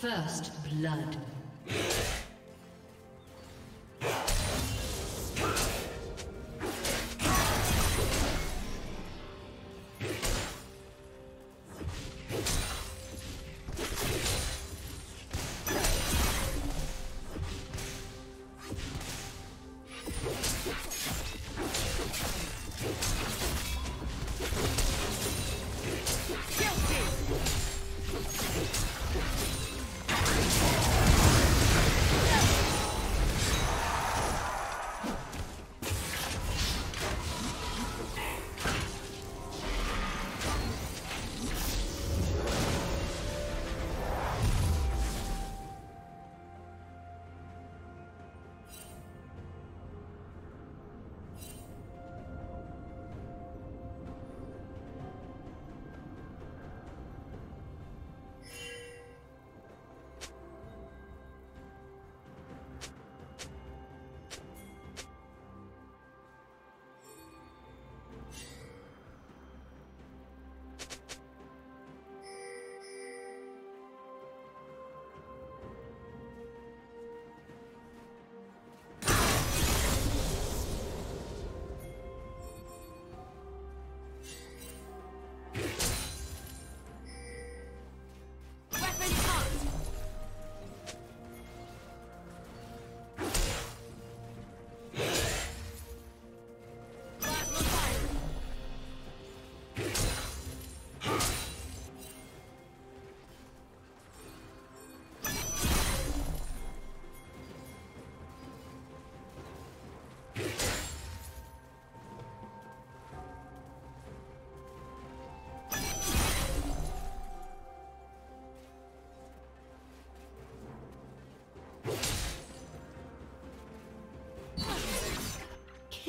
First blood.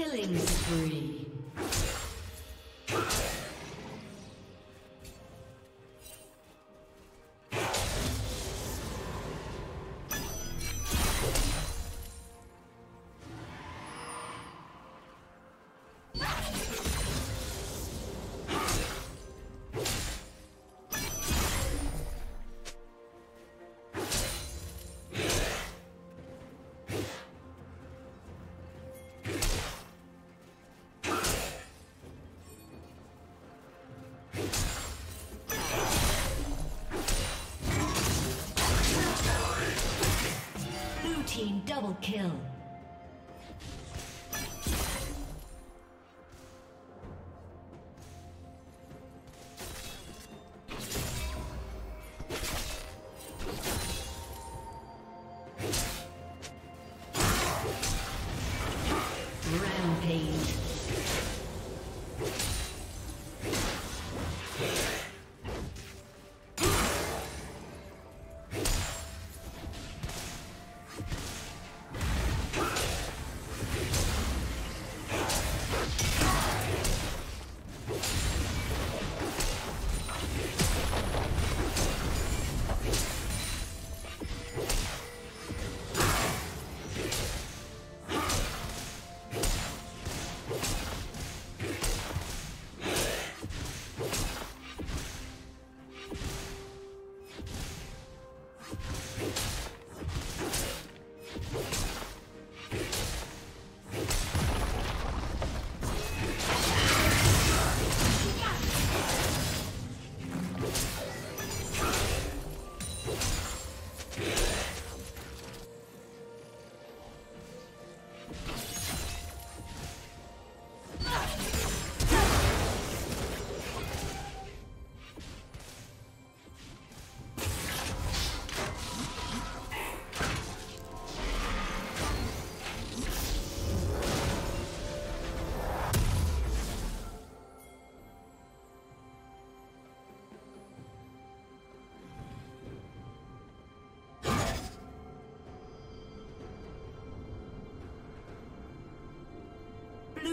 Killing spree. Kill.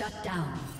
Shut down.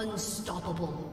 Unstoppable.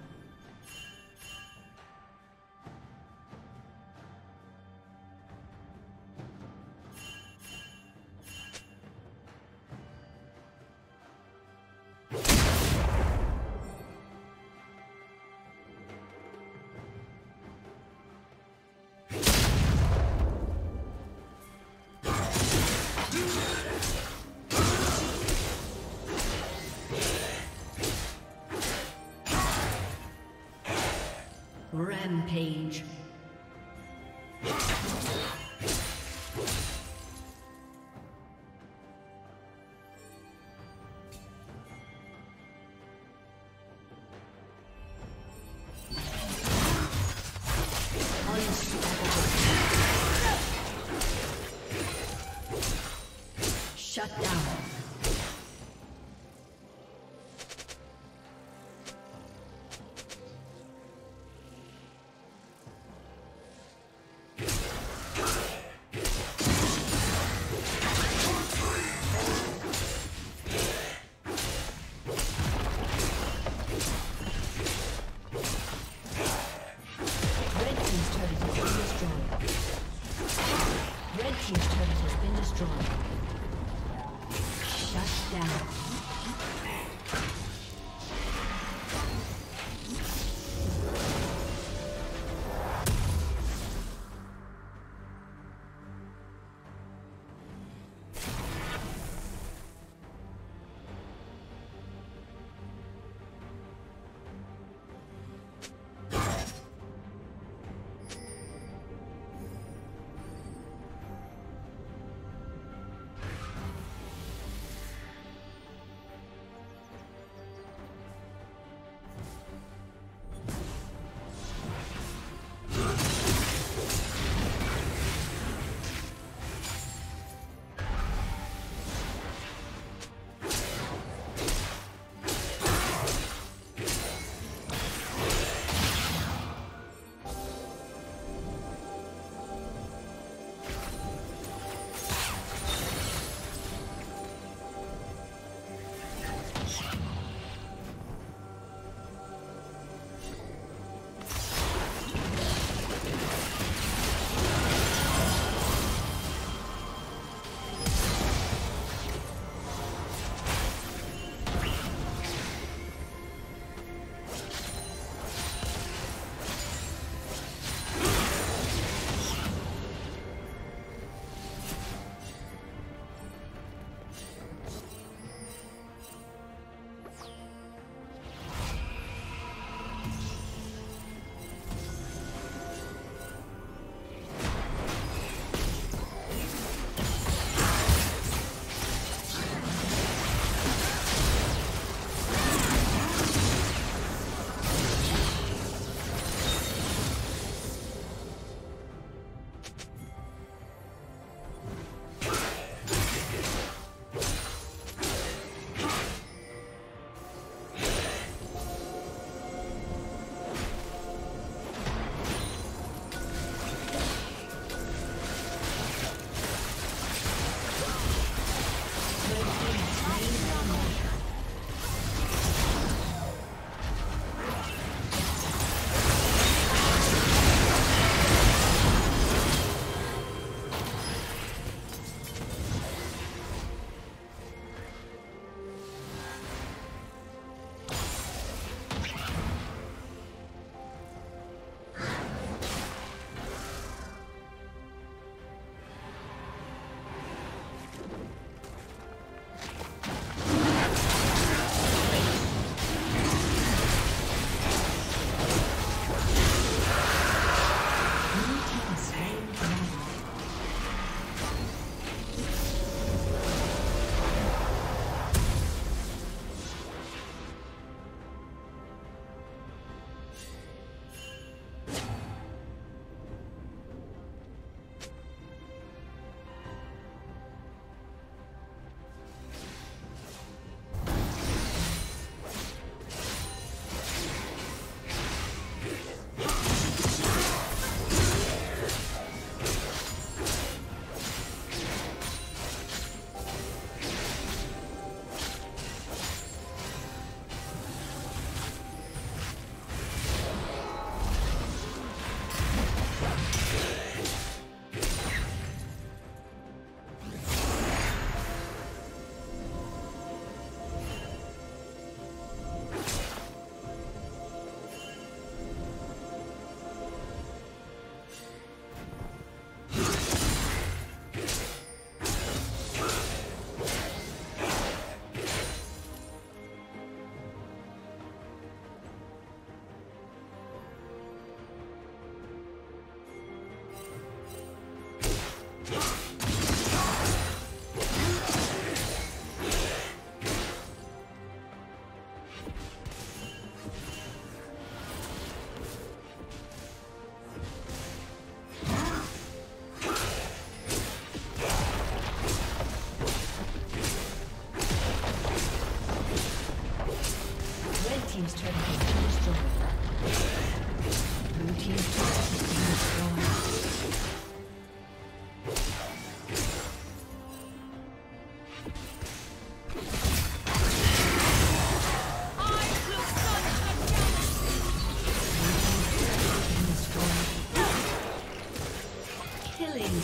Shut down.